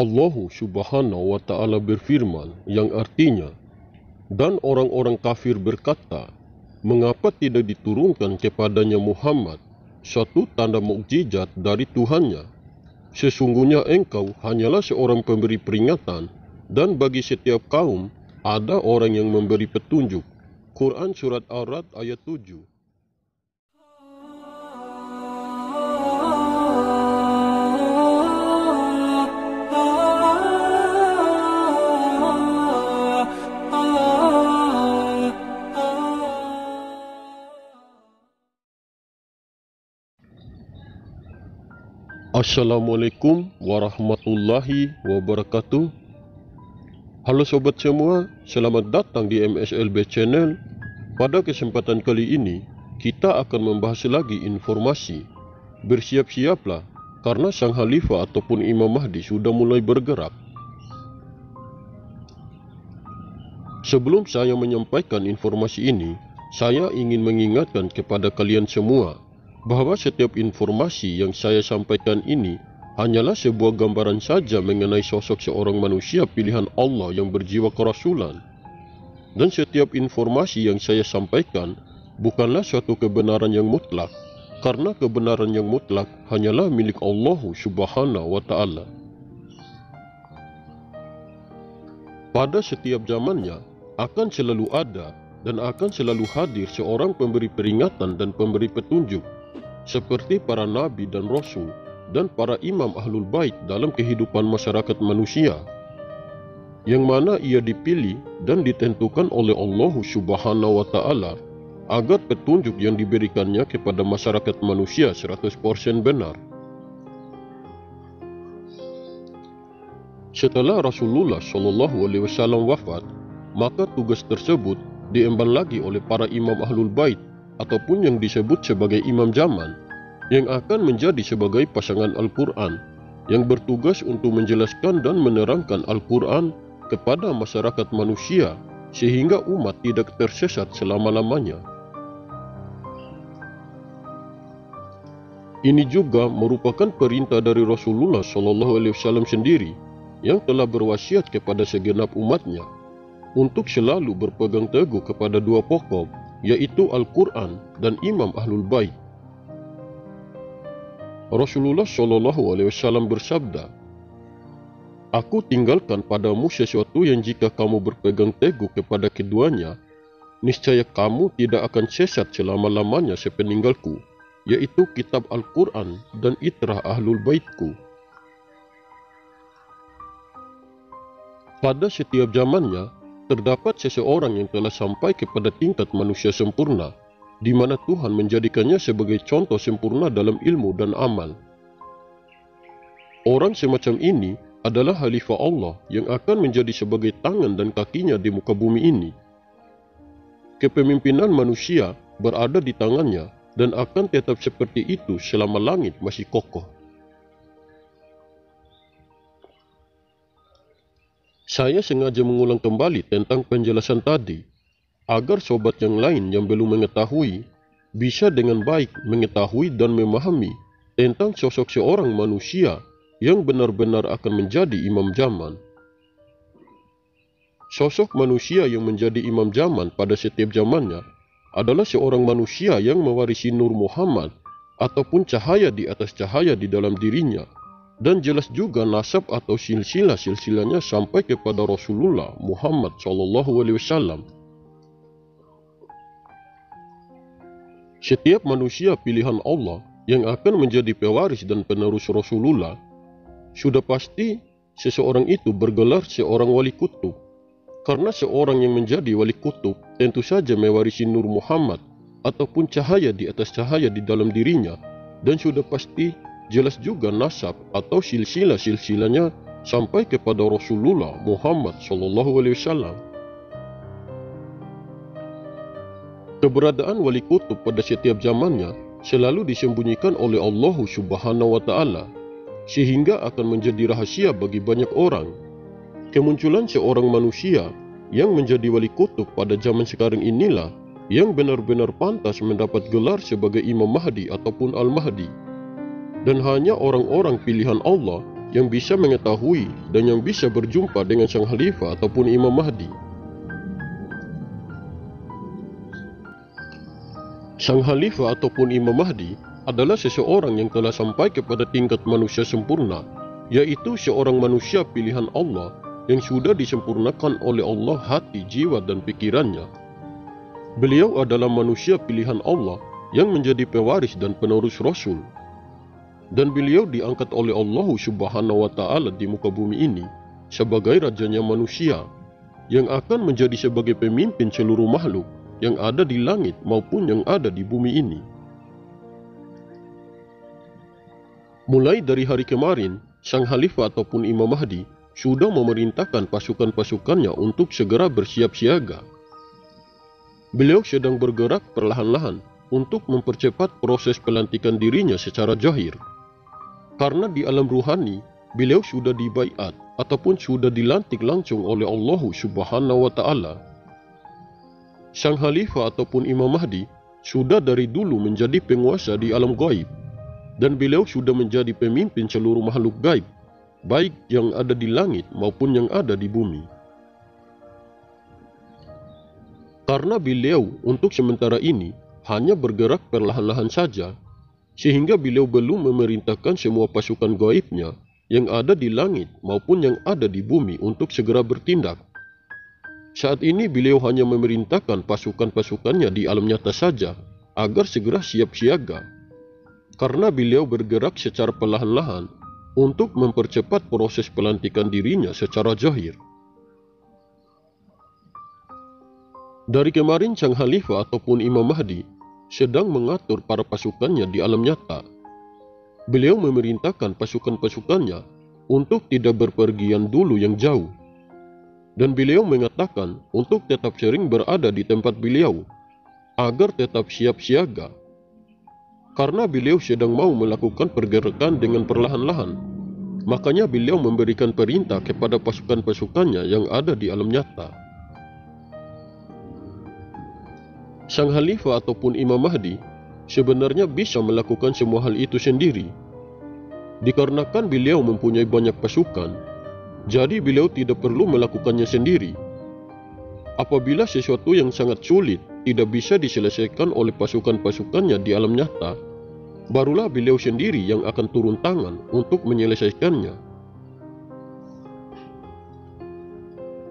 Allah subhanahu wa ta'ala berfirman yang artinya, Dan orang-orang kafir berkata, Mengapa tidak diturunkan kepadanya Muhammad suatu tanda mukjizat dari Tuhannya? Sesungguhnya engkau hanyalah seorang pemberi peringatan dan bagi setiap kaum ada orang yang memberi petunjuk. Quran Surat Ar-Rad ayat 7 Assalamualaikum warahmatullahi wabarakatuh. Halo sobat semua, selamat datang di MSLB Channel. Pada kesempatan kali ini, kita akan membahas lagi informasi. Bersiap-siaplah, karena Sang Khalifah ataupun Imam Mahdi sudah mulai bergerak. Sebelum saya menyampaikan informasi ini, saya ingin mengingatkan kepada kalian semua bahwa setiap informasi yang saya sampaikan ini hanyalah sebuah gambaran saja mengenai sosok seorang manusia pilihan Allah yang berjiwa kerasulan. Dan setiap informasi yang saya sampaikan bukanlah suatu kebenaran yang mutlak, karena kebenaran yang mutlak hanyalah milik Allah subhanahu wa ta'ala. Pada setiap zamannya akan selalu ada dan akan selalu hadir seorang pemberi peringatan dan pemberi petunjuk seperti para nabi dan rasul dan para imam ahlul bait dalam kehidupan masyarakat manusia yang mana ia dipilih dan ditentukan oleh Allah subhanahu wa ta'ala agar petunjuk yang diberikannya kepada masyarakat manusia 100% benar. Setelah Rasulullah Shallallahu Alaihi Wasallam wafat, maka tugas tersebut diemban lagi oleh para imam ahlul bait ataupun yang disebut sebagai imam zaman yang akan menjadi sebagai pasangan Al-Quran yang bertugas untuk menjelaskan dan menerangkan Al-Quran kepada masyarakat manusia sehingga umat tidak tersesat selama-lamanya. Ini juga merupakan perintah dari Rasulullah SAW sendiri yang telah berwasiat kepada segenap umatnya untuk selalu berpegang teguh kepada dua pokok yaitu Al-Quran dan Imam Ahlul Bait. Rasulullah Shallallahu Alaihi Wasallam bersabda, Aku tinggalkan padamu sesuatu yang jika kamu berpegang teguh kepada keduanya, niscaya kamu tidak akan sesat selama-lamanya sepeninggalku, yaitu kitab Al-Quran dan itrah Ahlul Baitku. Pada setiap zamannya, terdapat seseorang yang telah sampai kepada tingkat manusia sempurna, di mana Tuhan menjadikannya sebagai contoh sempurna dalam ilmu dan amal. Orang semacam ini adalah Khalifah Allah yang akan menjadi sebagai tangan dan kakinya di muka bumi ini. Kepemimpinan manusia berada di tangannya dan akan tetap seperti itu selama langit masih kokoh. Saya sengaja mengulang kembali tentang penjelasan tadi, agar sobat yang lain yang belum mengetahui bisa dengan baik mengetahui dan memahami tentang sosok seorang manusia yang benar-benar akan menjadi imam zaman. Sosok manusia yang menjadi imam zaman pada setiap zamannya adalah seorang manusia yang mewarisi Nur Muhammad ataupun cahaya di atas cahaya di dalam dirinya dan jelas juga nasab atau silsilah-silsilahnya sampai kepada Rasulullah Muhammad SAW. Setiap manusia pilihan Allah yang akan menjadi pewaris dan penerus Rasulullah, sudah pasti seseorang itu bergelar seorang wali kutub. Karena seorang yang menjadi wali kutub tentu saja mewarisi Nur Muhammad ataupun cahaya di atas cahaya di dalam dirinya dan sudah pasti jelas juga nasab atau silsilah-silsilahnya sampai kepada Rasulullah Muhammad sallallahu alaihi wasallam. Keberadaan wali kutub pada setiap zamannya selalu disembunyikan oleh Allah Subhanahu wa taala sehingga akan menjadi rahasia bagi banyak orang. Kemunculan seorang manusia yang menjadi wali kutub pada zaman sekarang inilah yang benar-benar pantas mendapat gelar sebagai Imam Mahdi ataupun Al-Mahdi dan hanya orang-orang pilihan Allah yang bisa mengetahui dan yang bisa berjumpa dengan sang khalifah ataupun Imam Mahdi. Sang khalifah ataupun Imam Mahdi adalah seseorang yang telah sampai kepada tingkat manusia sempurna, yaitu seorang manusia pilihan Allah yang sudah disempurnakan oleh Allah hati, jiwa, dan pikirannya. Beliau adalah manusia pilihan Allah yang menjadi pewaris dan penerus Rasul dan beliau diangkat oleh Allah Subhanahu wa taala di muka bumi ini sebagai rajanya manusia yang akan menjadi sebagai pemimpin seluruh makhluk yang ada di langit maupun yang ada di bumi ini. Mulai dari hari kemarin, sang khalifah ataupun Imam Mahdi sudah memerintahkan pasukan-pasukannya untuk segera bersiap siaga. Beliau sedang bergerak perlahan-lahan untuk mempercepat proses pelantikan dirinya secara jahir. Karena di alam ruhani, beliau sudah dibaiat ataupun sudah dilantik langsung oleh Allah Subhanahu wa taala. Sang khalifah ataupun Imam Mahdi sudah dari dulu menjadi penguasa di alam gaib dan beliau sudah menjadi pemimpin seluruh makhluk gaib, baik yang ada di langit maupun yang ada di bumi. Karena beliau untuk sementara ini hanya bergerak perlahan-lahan saja sehingga beliau belum memerintahkan semua pasukan gaibnya yang ada di langit maupun yang ada di bumi untuk segera bertindak. Saat ini beliau hanya memerintahkan pasukan-pasukannya di alam nyata saja agar segera siap siaga. Karena beliau bergerak secara perlahan-lahan untuk mempercepat proses pelantikan dirinya secara jahir. Dari kemarin Sang Khalifah ataupun Imam Mahdi sedang mengatur para pasukannya di alam nyata. Beliau memerintahkan pasukan-pasukannya untuk tidak berpergian dulu yang jauh. Dan beliau mengatakan untuk tetap sering berada di tempat beliau, agar tetap siap siaga. Karena beliau sedang mau melakukan pergerakan dengan perlahan-lahan, makanya beliau memberikan perintah kepada pasukan-pasukannya yang ada di alam nyata. sang khalifah ataupun Imam Mahdi sebenarnya bisa melakukan semua hal itu sendiri. Dikarenakan beliau mempunyai banyak pasukan, jadi beliau tidak perlu melakukannya sendiri. Apabila sesuatu yang sangat sulit tidak bisa diselesaikan oleh pasukan-pasukannya di alam nyata, barulah beliau sendiri yang akan turun tangan untuk menyelesaikannya.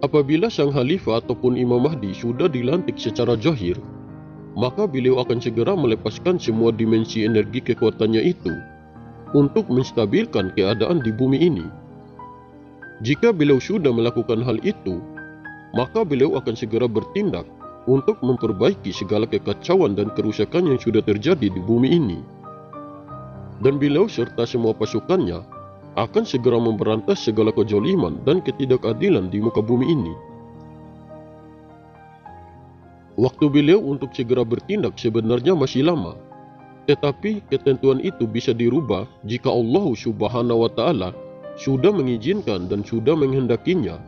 Apabila sang khalifah ataupun Imam Mahdi sudah dilantik secara jahir, maka beliau akan segera melepaskan semua dimensi energi kekuatannya itu untuk menstabilkan keadaan di bumi ini. Jika beliau sudah melakukan hal itu, maka beliau akan segera bertindak untuk memperbaiki segala kekacauan dan kerusakan yang sudah terjadi di bumi ini. Dan beliau serta semua pasukannya akan segera memberantas segala kejoliman dan ketidakadilan di muka bumi ini. Waktu beliau untuk segera bertindak sebenarnya masih lama. Tetapi ketentuan itu bisa dirubah jika Allah Subhanahu wa taala sudah mengizinkan dan sudah menghendakinya.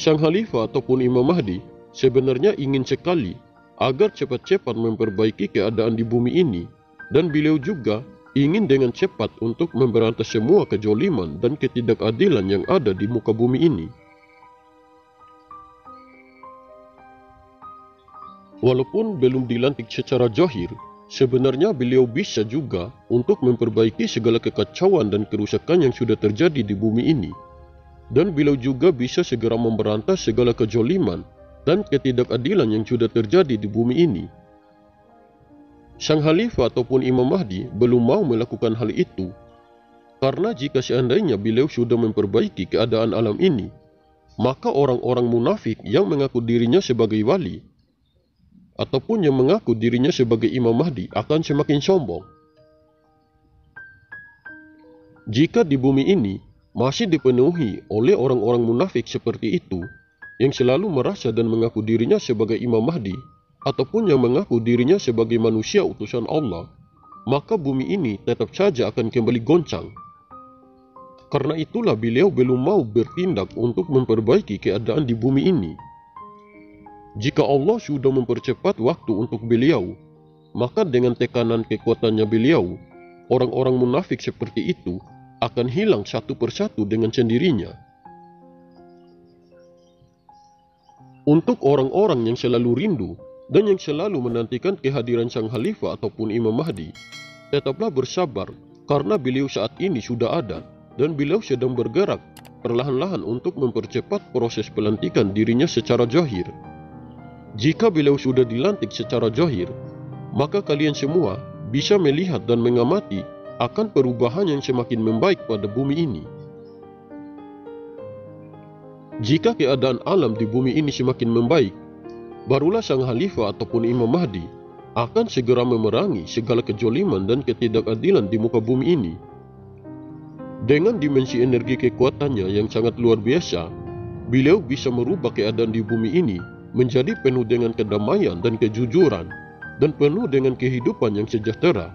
Sang khalifah ataupun Imam Mahdi sebenarnya ingin sekali agar cepat-cepat memperbaiki keadaan di bumi ini dan beliau juga ingin dengan cepat untuk memberantas semua kejoliman dan ketidakadilan yang ada di muka bumi ini. Walaupun belum dilantik secara jahir, sebenarnya beliau bisa juga untuk memperbaiki segala kekacauan dan kerusakan yang sudah terjadi di bumi ini. Dan beliau juga bisa segera memberantas segala kejoliman dan ketidakadilan yang sudah terjadi di bumi ini. Sang Khalifah ataupun Imam Mahdi belum mau melakukan hal itu. Karena jika seandainya beliau sudah memperbaiki keadaan alam ini, maka orang-orang munafik yang mengaku dirinya sebagai wali ataupun yang mengaku dirinya sebagai Imam Mahdi akan semakin sombong. Jika di bumi ini masih dipenuhi oleh orang-orang munafik seperti itu, yang selalu merasa dan mengaku dirinya sebagai Imam Mahdi, ataupun yang mengaku dirinya sebagai manusia utusan Allah, maka bumi ini tetap saja akan kembali goncang. Karena itulah beliau belum mau bertindak untuk memperbaiki keadaan di bumi ini. Jika Allah sudah mempercepat waktu untuk beliau, maka dengan tekanan kekuatannya beliau, orang-orang munafik seperti itu akan hilang satu persatu dengan sendirinya. Untuk orang-orang yang selalu rindu dan yang selalu menantikan kehadiran Sang Khalifah ataupun Imam Mahdi, tetaplah bersabar karena beliau saat ini sudah ada dan beliau sedang bergerak perlahan-lahan untuk mempercepat proses pelantikan dirinya secara jahir. Jika beliau sudah dilantik secara jahir, maka kalian semua bisa melihat dan mengamati akan perubahan yang semakin membaik pada bumi ini. Jika keadaan alam di bumi ini semakin membaik, barulah sang khalifah ataupun Imam Mahdi akan segera memerangi segala kejoliman dan ketidakadilan di muka bumi ini. Dengan dimensi energi kekuatannya yang sangat luar biasa, beliau bisa merubah keadaan di bumi ini menjadi penuh dengan kedamaian dan kejujuran dan penuh dengan kehidupan yang sejahtera.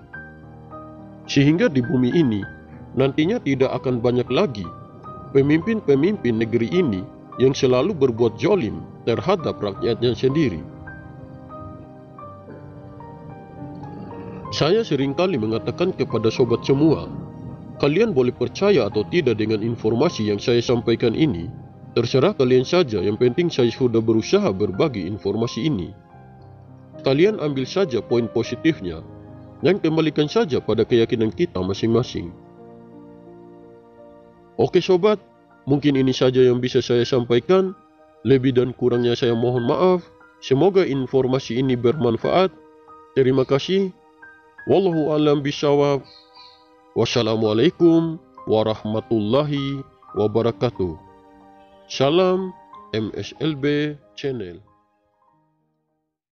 Sehingga di bumi ini nantinya tidak akan banyak lagi pemimpin-pemimpin negeri ini yang selalu berbuat jolim terhadap rakyatnya sendiri. Saya sering kali mengatakan kepada sobat semua, kalian boleh percaya atau tidak dengan informasi yang saya sampaikan ini, terserah kalian saja yang penting saya sudah berusaha berbagi informasi ini. Kalian ambil saja poin positifnya, dan kembalikan saja pada keyakinan kita masing-masing. Oke sobat, mungkin ini saja yang bisa saya sampaikan. Lebih dan kurangnya saya mohon maaf. Semoga informasi ini bermanfaat. Terima kasih. Wallahu alam bisawab. Wassalamualaikum warahmatullahi wabarakatuh. Salam MSLB Channel.